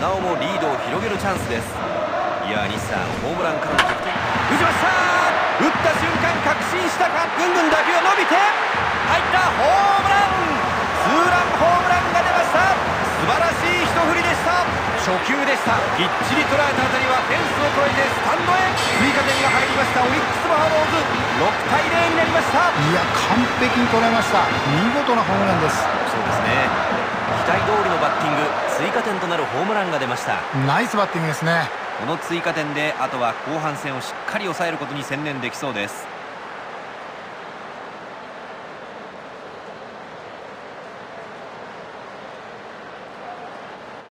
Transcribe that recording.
なおもリードを広げるチャンスです。いや日産ホームランからの得点打ちました打った瞬間確信したか？ぐんぐん打球が伸びて入ったホームラン。ツーランホームランが出ました。素晴らしい一振りでした。初球でした。きっちり捉えた当たりはフェンスを越えてスタンドへ。追加点が入りました。オリックスバファローズ。6対0になりました。いや完璧に捉えました。見事なホームランです。そうですね。期待通りのバッティング。追加点となるホームランが出ました。ナイスバッティングですね。この追加点であとは後半戦をしっかり抑えることに専念できそうです